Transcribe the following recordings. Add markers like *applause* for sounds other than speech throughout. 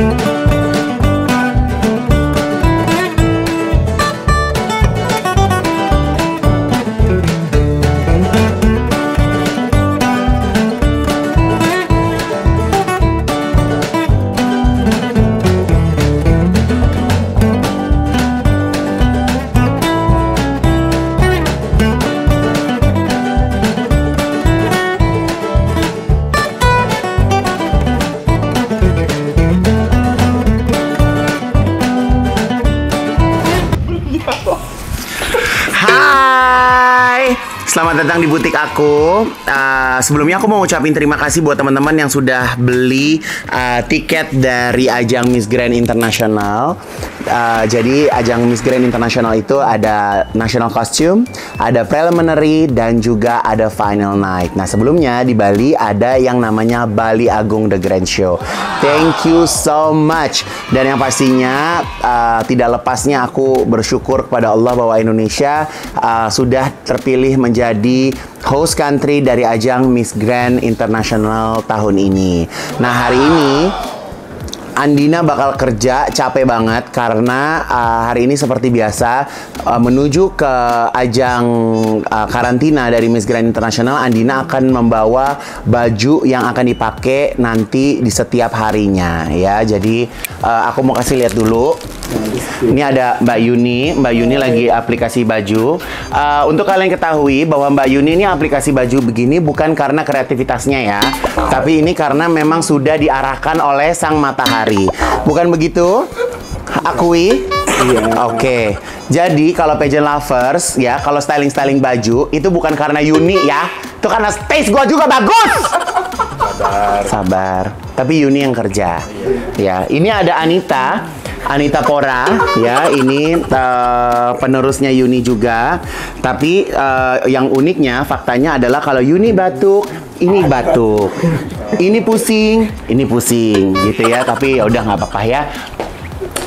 Hai, selamat datang di butik aku. Uh, sebelumnya aku mau ucapin terima kasih buat teman-teman yang sudah beli uh, tiket dari ajang Miss Grand International. Uh, jadi ajang Miss Grand International itu ada national costume, ada preliminary dan juga ada final night. Nah sebelumnya di Bali ada yang namanya Bali Agung The Grand Show. Thank you so much. Dan yang pastinya uh, tidak lepasnya aku bersyukur kepada Allah bahwa Indonesia uh, sudah terpilih menjadi host country dari ajang Miss Grand International tahun ini. Nah hari ini Andina bakal kerja capek banget karena uh, hari ini seperti biasa uh, menuju ke ajang uh, karantina dari Miss Grand International Andina akan membawa baju yang akan dipakai nanti di setiap harinya ya. Jadi uh, aku mau kasih lihat dulu. Ini ada Mbak Yuni, Mbak Yuni lagi aplikasi baju. Uh, untuk kalian ketahui bahwa Mbak Yuni ini aplikasi baju begini bukan karena kreativitasnya ya, tapi ini karena memang sudah diarahkan oleh sang matahari. Bukan begitu? Akui? Iya. Oke. Jadi kalau pageant lovers ya, kalau styling-styling baju itu bukan karena Yuni ya, itu karena taste gua juga bagus. Sabar. Sabar. Tapi Yuni yang kerja. Ya, ini ada Anita. Anita Pora, ya ini uh, penerusnya Yuni juga. Tapi uh, yang uniknya, faktanya adalah kalau Yuni batuk, ini batuk. Ini pusing, ini pusing, gitu ya. Tapi ya udah nggak apa-apa ya.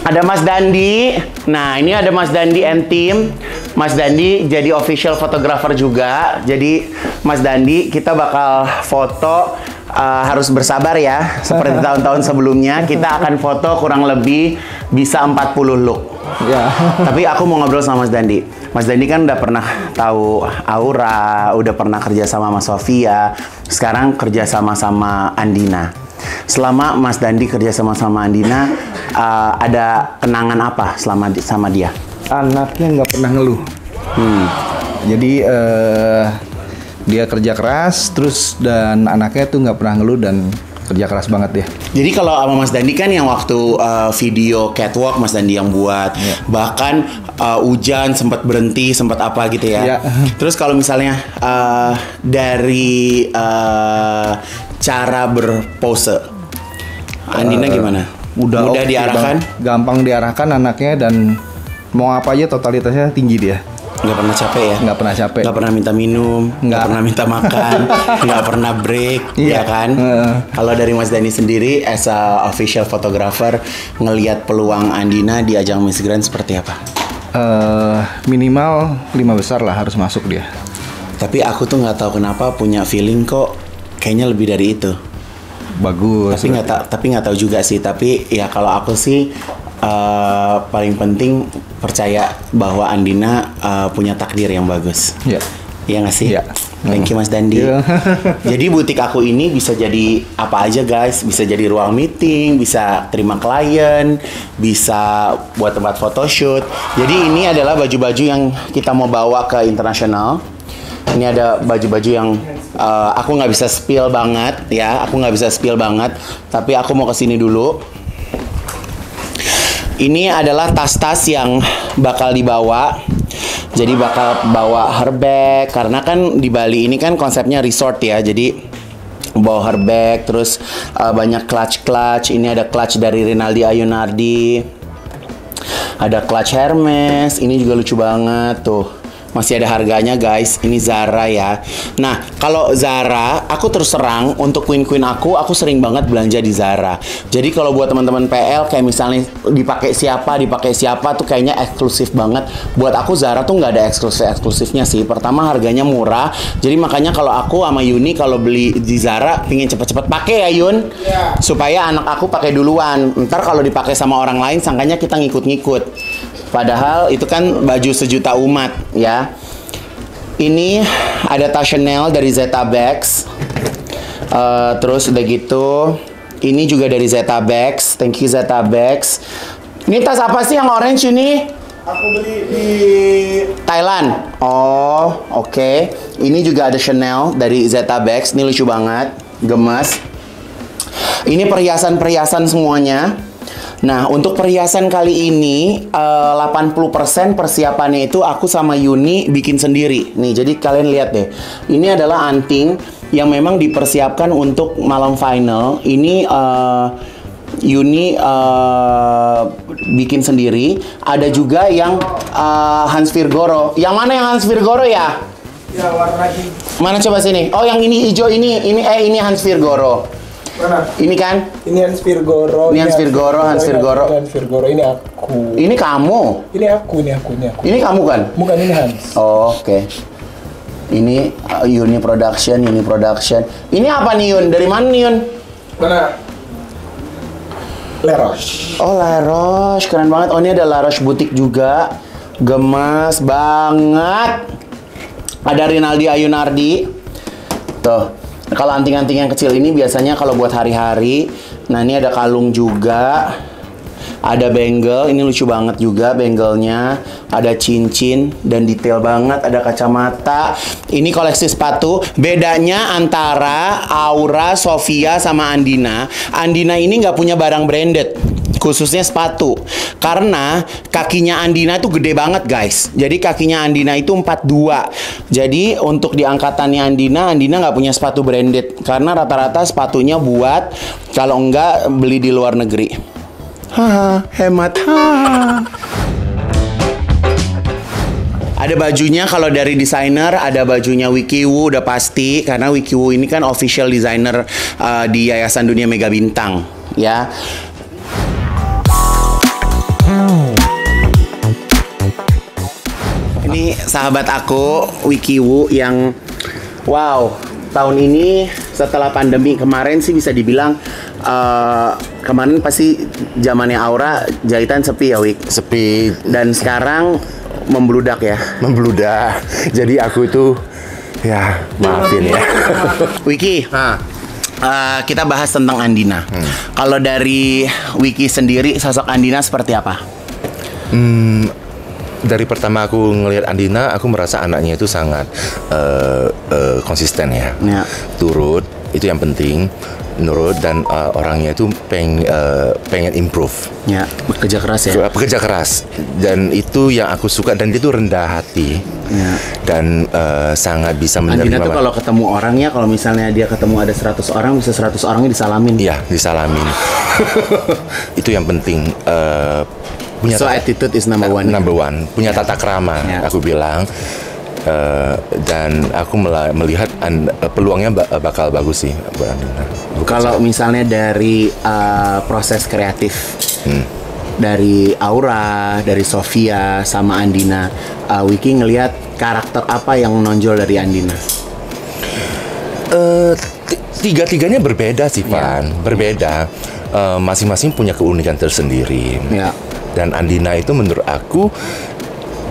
Ada Mas Dandi. Nah, ini ada Mas Dandi and team. Mas Dandi jadi official photographer juga. Jadi Mas Dandi kita bakal foto uh, harus bersabar ya. Seperti tahun-tahun sebelumnya kita akan foto kurang lebih bisa 40 look. Ya. Tapi aku mau ngobrol sama Mas Dandi. Mas Dandi kan udah pernah tahu Aura, udah pernah kerja sama Mas Sofia, sekarang kerja sama sama Andina. Selama Mas Dandi kerja sama sama Andina, uh, ada kenangan apa selama di- sama dia? Anaknya nggak pernah ngeluh. Hmm. Jadi eh, dia kerja keras, terus dan anaknya tuh nggak pernah ngeluh dan kerja keras banget dia. Jadi kalau sama Mas Dandi kan yang waktu uh, video catwalk Mas Dandi yang buat, bahkan uh, hujan sempat berhenti, sempat apa gitu ya. Iya. *laughs* Terus kalau misalnya uh, dari uh, cara berpose, Andina Eh, gimana? Udah mudah oke diarahkan, banget. gampang diarahkan anaknya dan mau apa aja totalitasnya tinggi dia. Nggak pernah capek ya? Nggak pernah capek. Nggak pernah minta minum, nggak pernah minta makan, *laughs* nggak pernah break, Iya. ya kan? Heeh. Kalau dari Mas Dani sendiri, as a official photographer, ngelihat peluang Andina di ajang Miss Grand seperti apa? Eh, minimal lima besar lah harus masuk dia. Tapi aku tuh nggak tahu kenapa punya feeling kok kayaknya lebih dari itu. Bagus. Tapi nggak ta- tapi nggak tahu juga sih. Tapi ya kalau aku sih eh, paling penting percaya bahwa Andina eh, punya takdir yang bagus. Ya. Iya nggak sih? Iya. Thank you Mas Dandi. Iya. *laughs* jadi butik aku ini bisa jadi apa aja guys. Bisa jadi ruang meeting, bisa terima klien, bisa buat tempat photoshoot. Jadi ini adalah baju-baju yang kita mau bawa ke internasional. Ini ada baju-baju yang uh, aku nggak bisa spill banget ya. Aku nggak bisa spill banget. Tapi aku mau ke sini dulu. Ini adalah tas-tas yang bakal dibawa. Jadi bakal bawa herbag karena kan di Bali ini kan konsepnya resort ya. Jadi bawa herbag terus uh, banyak clutch-clutch. Ini ada clutch dari Rinaldi Ayunardi. Ada clutch Hermes. Ini juga lucu banget tuh. Masih ada harganya guys. Ini Zara ya. Nah, kalau Zara, aku terus terang untuk queen-queen aku, aku sering banget belanja di Zara. Jadi kalau buat teman-teman PL kayak misalnya dipakai siapa, dipakai siapa tuh kayaknya eksklusif banget. Buat aku Zara tuh nggak ada eksklusif-eksklusifnya sih. Pertama harganya murah. Jadi makanya kalau aku sama Yuni kalau beli di Zara pingin cepet-cepet pakai ya Yun. Supaya anak aku pakai duluan. Ntar kalau dipakai sama orang lain sangkanya kita ngikut-ngikut. Padahal itu kan baju sejuta umat ya. Ini ada tas Chanel dari Zeta Bags. Eh, terus udah gitu, ini juga dari Zeta Bags. Thank you Zeta Bags. Ini tas apa sih yang orange ini? Aku beli di Thailand. Oh, oke. Ini juga ada Chanel dari Zeta Bags. Ini lucu banget, gemes. Ini perhiasan-perhiasan semuanya. Nah, untuk perhiasan kali ini eh, 80% persiapannya itu aku sama Yuni bikin sendiri. Nih, jadi kalian lihat deh. Ini adalah anting yang memang dipersiapkan untuk malam final. Ini eh, Yuni eh, bikin sendiri. Ada juga yang eh, Hans Virgoro. Yang mana yang Hans Virgoro ya? ya warna hijau. Mana coba sini? Oh, yang ini hijau ini. Ini eh ini Hans Virgoro. Mana? Ini kan? Ini Hans Virgoro. Ini Hans Virgoro, Hans Virgoro. Hans Virgoro ini aku. Ini kamu. Ini aku, ini aku, ini aku. Ini kamu kan? Bukan ini Hans. Oh, Oke. Ini uh, Uni Production, Uni Production. Ini apa nih Yun? Dari mana nih Yun? Mana? Leroy. Oh La Roche, keren banget. Oh ini ada La Roche butik juga. Gemes banget. Ada Rinaldi Ayunardi. Tuh. Kalau anting-anting yang kecil ini biasanya kalau buat hari-hari. Nah ini ada kalung juga. Ada bangle, ini lucu banget juga bangle-nya. Ada cincin dan detail banget. Ada kacamata. Ini koleksi sepatu. Bedanya antara Aura, Sofia, sama Andina. Andina ini nggak punya barang branded khususnya sepatu. Karena kakinya Andina itu gede banget guys. Jadi kakinya Andina itu 42 jadi untuk di angkatannya Andina Andina nggak punya sepatu branded. Karena rata-rata sepatunya buat kalau enggak beli di luar negeri. Haha, hemat. Haha. Ada bajunya kalau dari desainer ada bajunya Wikiwu udah pasti. Karena Wikiwu ini kan official designer uh, di Yayasan Dunia Mega Bintang ya. Ini sahabat aku Wikiwu yang wow tahun ini setelah pandemi kemarin sih bisa dibilang uh, kemarin pasti zamannya Aura jahitan sepi ya Wik sepi dan sekarang membludak ya. membludak. Jadi aku itu ya maafin ya. *laughs* Wiki, Ah, uh, kita bahas tentang Andina. Kalau dari Wiki sendiri, sosok Andina seperti apa? Dari pertama aku ngelihat Andina, aku merasa anaknya itu sangat eh, eh, konsisten ya. Ya. Turut itu yang penting. Nurut dan eh, orangnya itu peng, eh, pengen improve. Ya, bekerja keras ya. Pekerja keras dan itu yang aku suka dan dia itu rendah hati Ya. dan eh, sangat bisa menerima. Andina tuh kalau ketemu orangnya, kalau misalnya dia ketemu ada 100 orang, bisa 100 orangnya disalamin. Iya, disalamin. *laughs* itu yang penting. eh, punya So tata- attitude is number one. number one punya tata krama Ya. aku bilang Eh, dan aku melihat an- eh, peluangnya ba- bakal bagus sih Kalau misalnya dari uh, proses kreatif Hmm. dari Aura, dari Sofia sama Andina, uh, Wiki ngelihat karakter apa yang menonjol dari Andina? Eh, ti- tiga-tiganya berbeda sih Ya. Van berbeda Eh, masing-masing punya keunikan tersendiri Ya. Dan Andina itu menurut aku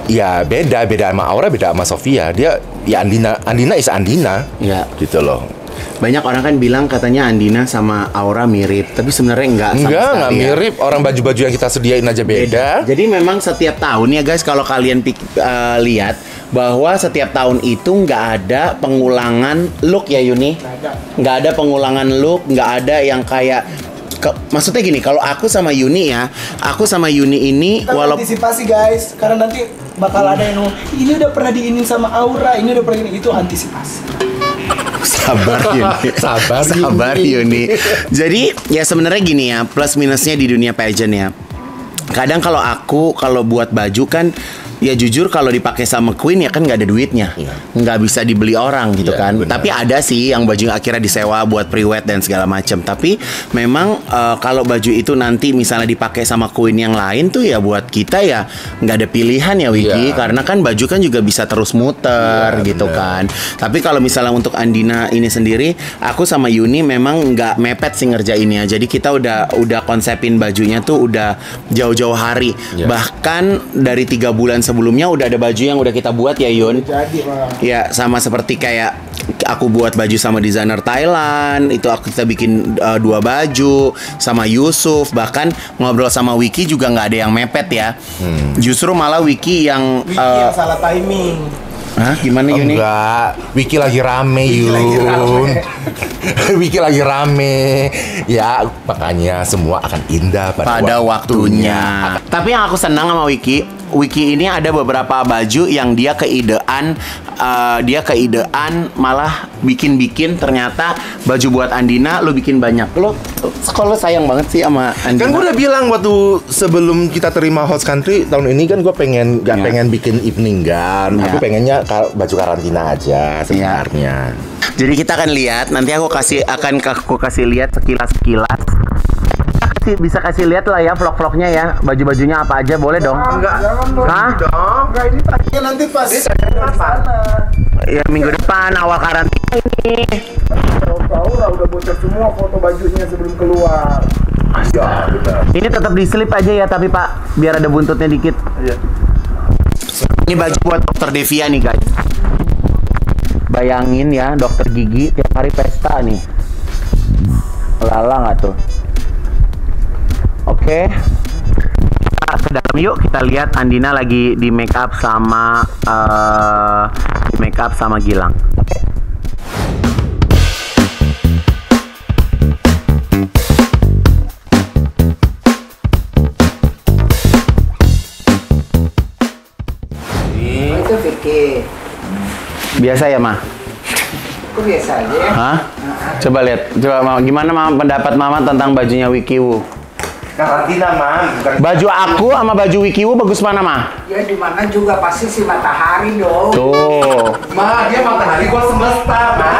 ya beda beda sama Aura beda sama Sofia dia ya Andina Andina is Andina Ya. gitu loh Banyak orang kan bilang katanya Andina sama Aura mirip, tapi sebenarnya enggak sama enggak ya. mirip orang baju-baju yang kita sediain aja beda, Jadi memang setiap tahun ya guys, kalau kalian pik- eh, lihat bahwa setiap tahun itu nggak ada pengulangan look ya Yuni. Nggak ada. Nggak ada pengulangan look, nggak ada yang kayak ke- maksudnya gini, kalau aku sama Yuni ya, aku sama Yuni ini Kita walaupun antisipasi guys, karena nanti bakal ada yang ngomong, ini udah pernah diinin sama Aura, ini udah pernah ini itu antisipasi. sabar *laughs* Yuni. Sabar, sabar Yuni. Jadi ya sebenarnya gini ya, plus minusnya di dunia pageant ya. Kadang kalau aku kalau buat baju kan ya jujur kalau dipakai sama Queen ya kan nggak ada duitnya, Iya. nggak bisa dibeli orang gitu Iya, kan. benar. Tapi ada sih yang baju akhirnya disewa buat pre-wed dan segala macam. Tapi memang eh, kalau baju itu nanti misalnya dipakai sama Queen yang lain tuh ya buat kita ya nggak ada pilihan ya Wiki Iya. karena kan baju kan juga bisa terus muter Iya, gitu benar. kan. Tapi kalau misalnya untuk Andina ini sendiri, aku sama Yuni memang nggak mepet sih ngerjainnya. Jadi kita udah udah konsepin bajunya tuh udah jauh-jauh hari. Iya. Bahkan dari tiga bulan sebelumnya udah ada baju yang udah kita buat ya Yun. Jadi Bang. Ya sama seperti kayak aku buat baju sama desainer Thailand, itu aku kita bikin uh, dua baju sama Yusuf, bahkan ngobrol sama Wiki juga nggak ada yang mepet ya. Justru malah Wiki yang Wiki uh, yang salah timing. Hah, gimana Yuni? Enggak, Wiki lagi rame Yun. lagi rame. *laughs* Wiki lagi rame. Ya, makanya semua akan indah pada, pada waktunya. Tapi yang aku senang sama Wiki, Wiki ini ada beberapa baju yang dia keidean, eh, dia keidean malah bikin-bikin ternyata baju buat Andina lo bikin banyak. Lo kalau sayang banget sih sama Andina. Kan gue udah bilang waktu sebelum kita terima host country tahun ini kan gue pengen gak Ya. pengen bikin evening gown. Ya. Aku pengennya baju karantina aja sebenarnya. Jadi kita akan lihat nanti aku kasih akan aku kasih lihat sekilas-sekilas. Bisa kasih lihat lah ya vlog-vlognya ya baju-bajunya apa aja boleh dong? Enggak, jangan dong. Hah? Enggak, ini tanya nanti pas. Ya minggu depan awal karantina ini. Tahu lah udah bocor semua foto bajunya sebelum keluar. Ya, benar. Ini tetap di slip aja ya tapi Pak biar ada buntutnya dikit. Iya. Ini baju buat dokter Devia nih guys. Bayangin ya dokter gigi tiap hari pesta nih. Lala nggak tuh? Oke. Kita ke dalam yuk kita lihat Andina lagi di make up sama eh, di make up sama Gilang. Oke. Biasa ya, Ma? kok biasa aja ya Hah? Coba lihat. Coba Mama, gimana Mama pendapat Mama tentang bajunya Wikiwu? Karantina, Mam. Bukan Baju aku sama baju Wikiwu bagus mana, Ma? ya di mana juga pasti si matahari dong Tuh. Ma, dia matahari gua semesta, Ma.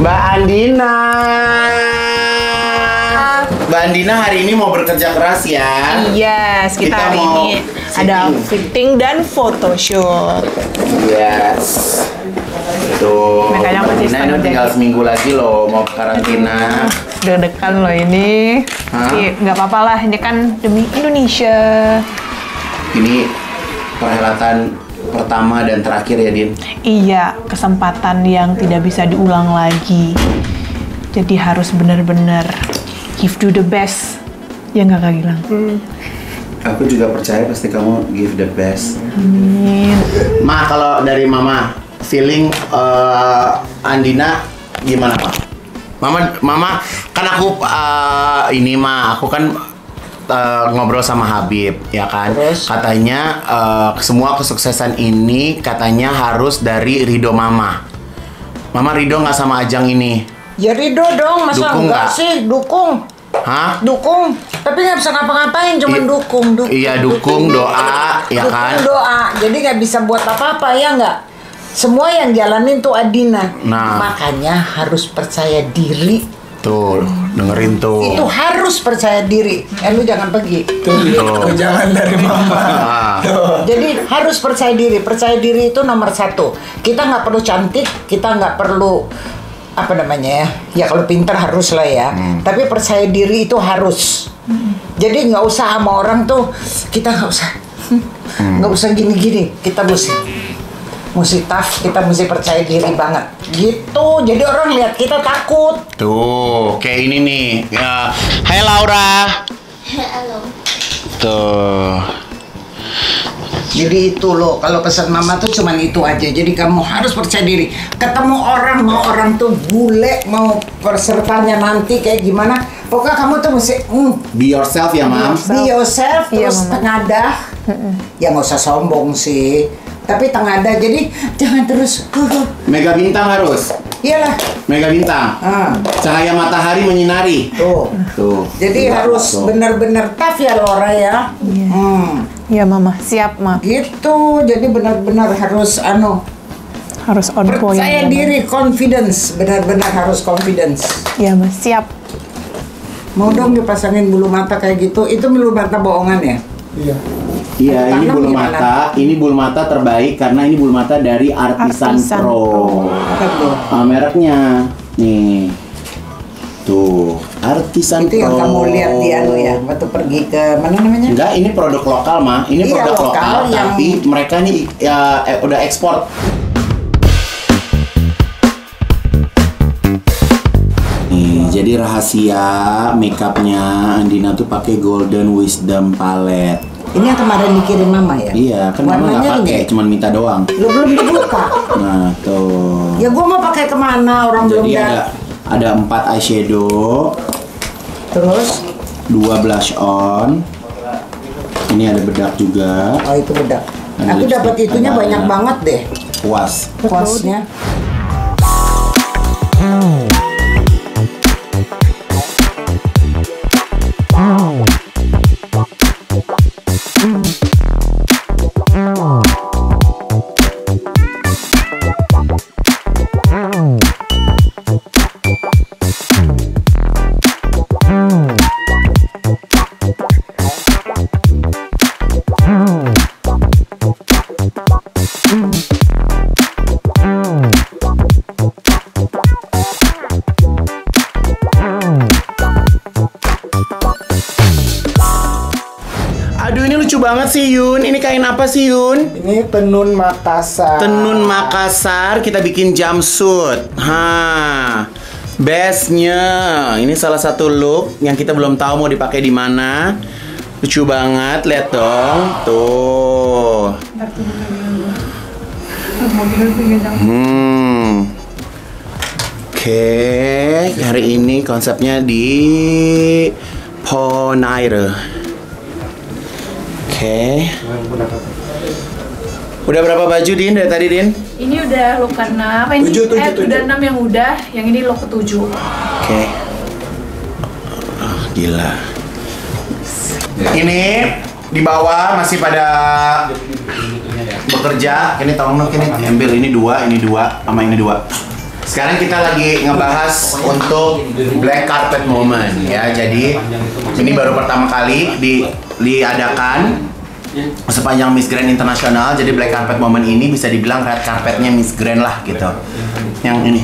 Mbak Andina. Mbak Andina hari ini mau bekerja keras ya. Yes, kita, Kita hari mau ini ada fitting dan photoshoot. Yes. Tuh. Makanya Mbak masih Andina ini tinggal seminggu lagi loh mau karantina. *laughs* Deg-degan loh ini. Hah? Tapi nggak apa-apa lah, ini kan demi Indonesia. Ini perhelatan pertama dan terakhir ya, Din. Iya, kesempatan yang tidak bisa diulang lagi. Jadi harus benar-benar give do the best. Ya nggak Kak Gilang? Aku juga percaya pasti kamu give the best. Amin. Ma, kalau dari Mama, feeling eh, Andina gimana, Pak? Mama, Mama, kan aku eh, ini mah, aku kan eh, ngobrol sama Habib, ya kan? Terus? Katanya eh, semua kesuksesan ini katanya harus dari Ridho Mama. Mama Ridho nggak sama Ajang ini, ya Ridho dong masa Dukung enggak nggak? sih dukung hah? dukung tapi nggak bisa ngapa-ngapain cuma I- dukung dukung iya, dukung, doa, ya dukung kan? doa jadi nggak bisa buat apa-apa ya nggak semua yang jalanin tuh Adina Nah. makanya harus percaya diri Tuh, dengerin tuh. itu harus percaya diri eh lu jangan pergi Tuh, tuh jangan dari mama. Ah. Jadi harus percaya diri. Percaya diri itu nomor satu. Kita nggak perlu cantik, kita nggak perlu apa namanya ya. Ya kalau pinter harus lah ya. Tapi percaya diri itu harus. Jadi nggak usah sama orang tuh kita nggak usah nggak usah gini-gini. Kita mesti mesti tough, kita mesti percaya diri banget. Gitu. Jadi orang lihat kita takut. Tuh, kayak ini nih. Ya. Hai Laura. Halo. Tuh. Jadi itu loh, kalau pesan mama tuh cuman itu aja. Jadi kamu harus percaya diri. Ketemu orang, mau orang tuh bule, mau pesertanya nanti kayak gimana. Pokoknya kamu tuh mesti mm, Be yourself ya, Mam. be yourself, Iya, terus Mama. tengadah. Ya nggak usah sombong sih. Tapi tengadah, jadi jangan terus. Mega bintang harus. Iyalah. Mega bintang. Ah, Cahaya matahari menyinari. tuh. Tuh. Jadi Gila, harus benar-benar tough ya Laura ya. Hmm. Ya mama, siap ma. Gitu, jadi benar-benar harus anu Harus on point. percaya ya, Ma. diri, confidence, benar-benar harus confidence. Ya ma, siap. Mau dong dipasangin bulu mata kayak gitu, itu bulu mata bohongan ya? Iya. Iya, Tanam ini bulu gimana? mata. Ini bulu mata terbaik karena ini bulu mata dari Artisan, Artisan Pro. Pro. Ah, mereknya nih. Tuh, Artisan Itu yang Pro. kamu lihat di anu ya, waktu pergi ke mana namanya? Enggak, ini produk lokal mah. Ini Iya, produk lokal, lokal yang- tapi mereka nih ya eh, udah ekspor. Nih, jadi rahasia makeupnya Andina tuh pakai Golden Wisdom Palette. Ini yang kemarin dikirim mama ya? Iya, kan mama nggak pakai, ini. cuman minta doang. Lu belum dibuka. Nah, tuh. Ya gua mau pakai ke mana orang belum Jadi da- ada ada empat eyeshadow, Terus, dua blush on. Ini ada bedak juga. oh itu bedak. Ada Aku dapat itunya banyak banget deh, Puas. kuasnya. Banget sih Yun. Ini kain apa sih Yun? Ini tenun Makassar. Tenun Makassar kita bikin jumpsuit. Ha. Bestnya, ini salah satu look yang kita belum tahu mau dipakai di mana. Lucu banget, lihat dong. Tuh. Hmm. Oke, hari ini konsepnya di Ponaire. Oke. Udah berapa baju Din dari tadi Din? Ini udah lo karena apa ini? Tujuh, tujuh, eh, tujuh. udah enam yang udah, yang ini lo ketujuh. Oke. Ah, gila. Ini di bawah masih pada bekerja. Ini tolong dong, ini ambil ini dua, ini dua, sama ini dua. Sekarang kita lagi ngebahas untuk black carpet moment ya. Jadi ini baru pertama kali di diadakan sepanjang Miss Grand Internasional. Jadi black carpet moment ini bisa dibilang red carpetnya Miss Grand lah gitu. Yang ini.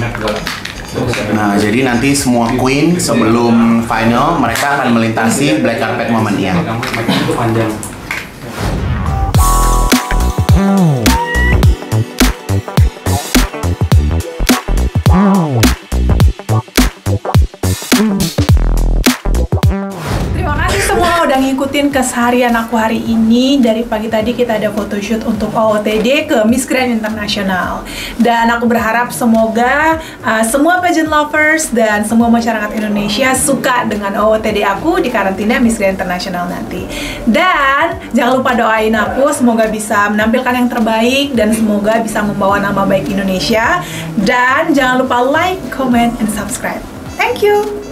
Nah, jadi nanti semua queen sebelum final mereka akan melintasi black carpet moment ya. Udah ngikutin keseharian aku hari ini. Dari pagi tadi kita ada photoshoot untuk OOTD ke Miss Grand Internasional. Dan aku berharap semoga uh, semua pageant lovers dan semua masyarakat Indonesia suka dengan OOTD aku di karantina Miss Grand Internasional nanti. Dan jangan lupa doain aku semoga bisa menampilkan yang terbaik dan semoga bisa membawa nama baik Indonesia. Dan jangan lupa like, comment, and subscribe. Thank you.